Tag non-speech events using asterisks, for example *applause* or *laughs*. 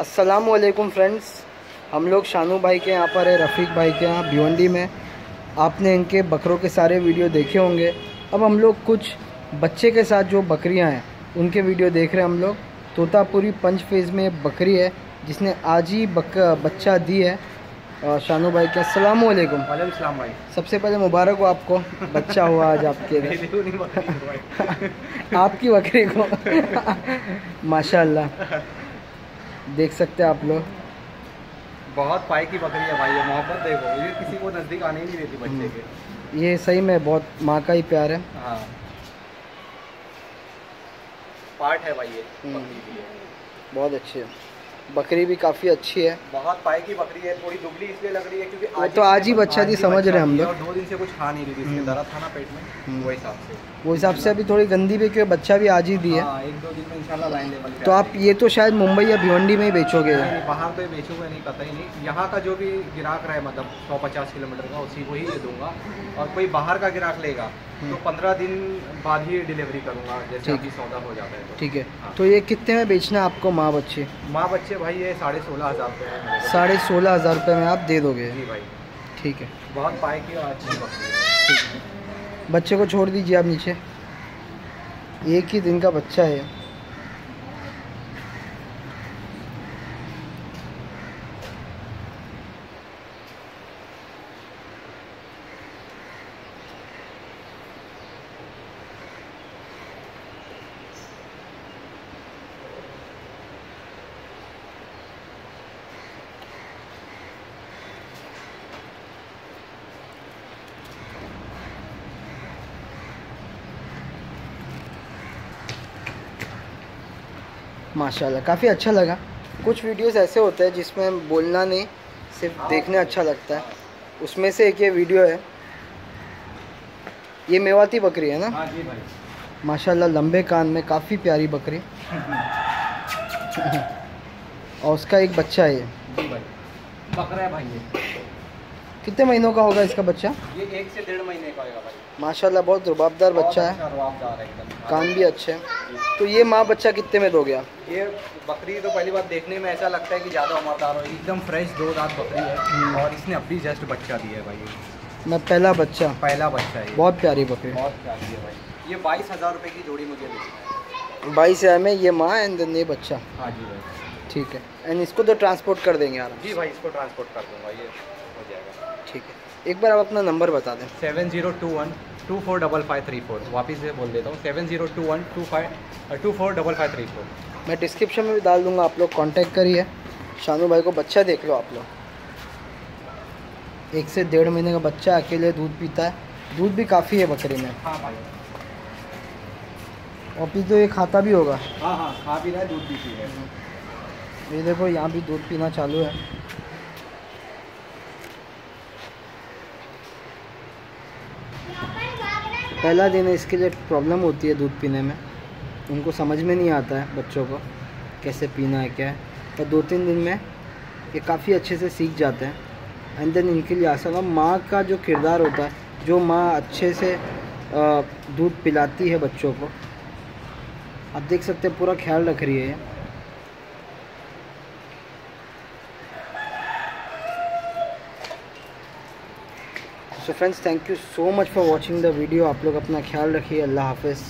असलकुम फ्रेंड्स हम लोग शानू भाई के यहाँ पर है रफ़ीक भाई के यहाँ भिवंडी में। आपने इनके बकरों के सारे वीडियो देखे होंगे। अब हम लोग कुछ बच्चे के साथ जो बकरियाँ हैं उनके वीडियो देख रहे हैं हम लोग। तोतापुरी पंच फ़ेज़ में बकरी है जिसने आज ही बक बच्चा दी है। और शानू भाई के अस्सलाम वालेकुम वालेकुम भाई। सबसे पहले मुबारक हो आपको बच्चा हुआ आज आपके *laughs* *laughs* आपकी बकरी को। *laughs* माशाल्लाह। देख सकते हैं आप लोग बहुत पाई की बकरी है भाई ये मोहब्बत देखो ये किसी को नज़दीक आने ही नहीं देती बच्चे हम्म। के ये सही में बहुत माँ का ही प्यार है हाँ पार्ट है भाई ये हम्म। ये। बहुत अच्छी है बकरी भी काफ़ी अच्छी है। बहुत पाई की बकरी है थोड़ी दुबली इसलिए लग रही है क्योंकि वो तो आज ही बच्चा दी, समझ रहे हम लोग। दो दिन से कुछ खा नहीं रही थी इसके हम्म। दर्द था ना पेट में हम्म। वो हिसाब से। वो हिसाब से अभी थोड़ी गंदी भी क्योंकि बच्चा भी आज ही दी है। हाँ एक दो दिन में इंशाल्लाह लाइन लेवल तो आप ये तो शायद मुंबई या भिवंडी में ही बेचोगे। बाहर तो बेचूँगा नहीं पता ही नहीं। यहाँ का जो भी गिराक है मतलब सौ पचास किलोमीटर का उसी को ही दे दूँगा। और कोई बाहर का गिराक लेगा तो हम्म। पंद्रह दिन बाद ही डिलीवरी करूँगा जैसे। अभी सौदा हो जाता है तो। ठीक है। हाँ। तो ये कितने में बेचना है आपको माँ बच्चे? माँ बच्चे भाई ये साढ़े सोलह हज़ार रुपये साढ़े सोलह हज़ार रुपये में आप दे दोगे? जी भाई। ठीक है। बहुत पाए की और अच्छी बकरी बच्चे को छोड़ दीजिए आप नीचे। एक ही दिन का बच्चा है। माशाल्लाह काफ़ी अच्छा लगा। कुछ वीडियोस ऐसे होते हैं जिसमें बोलना नहीं सिर्फ़ देखने अच्छा लगता है। उसमें से एक ये वीडियो है। ये मेवाती बकरी है ना? हाँ माशाल्लाह लंबे कान में काफ़ी प्यारी बकरी। और उसका एक बच्चा है ये। बकरा है भाई ये। कितने महीनों का होगा इसका बच्चा? ये एक से डेढ़ महीने का होगा भाई। माशाल्लाह बहुत रुबाबदार बच्चा है। अच्छा कान भी अच्छे हैं। तो ये माँ बच्चा कितने में दोगे आप? ये बकरी तो पहली बात देखने में ऐसा लगता है कि ज़्यादा उम्रदार हो एकदम फ्रेश दो दांत बकरी हम्म। है और इसने अभी जस्ट बच्चा दिया है भाई। मैं पहला बच्चा। पहला बच्चा है बहुत प्यारी बकरी। बहुत प्यारी है भाई। ये बाईस हज़ार रुपये की जोड़ी मुझे बेचना है। बाईस हज़ार में ये माँ एंड देन ये बच्चा। हाँ जी भाई। ठीक है। एंड इसको तो ट्रांसपोर्ट कर देंगे आराम जी भाई इसको ट्रांसपोर्ट कर दूँगा। ये हो जाएगा। ठीक है। एक बार आप अपना नंबर बता दें। Seven zero two one two four double five three four वापस से बोल देता हूँ। Seven zero two one two five two four double five three four मैं डिस्क्रिप्शन में भी डाल दूँगा आप लोग कांटेक्ट करिए। शानू भाई को बच्चा देख लो आप लोग। एक से डेढ़ महीने का बच्चा अकेले दूध पीता है। दूध भी काफ़ी है बकरी में। हाँ भाई। और पी तो ये खाता भी होगा। हाँ हाँ खा भी रहा है दूध पीती है। ये देखो यहाँ भी दूध पीना चालू है। पहला दिन है इसके लिए प्रॉब्लम होती है दूध पीने में। उनको समझ में नहीं आता है बच्चों को कैसे पीना है, क्या है। पर दो तीन दिन में ये काफ़ी अच्छे से सीख जाते हैं। एंड देन इनके लिए आसान माँ का जो किरदार होता है, जो माँ अच्छे से दूध पिलाती है बच्चों को, आप देख सकते हैं पूरा ख्याल रख रही है ये। So friends thank you so much for watching the video आप लोग अपना ख्याल रखिए। अल्लाह हाफिज़।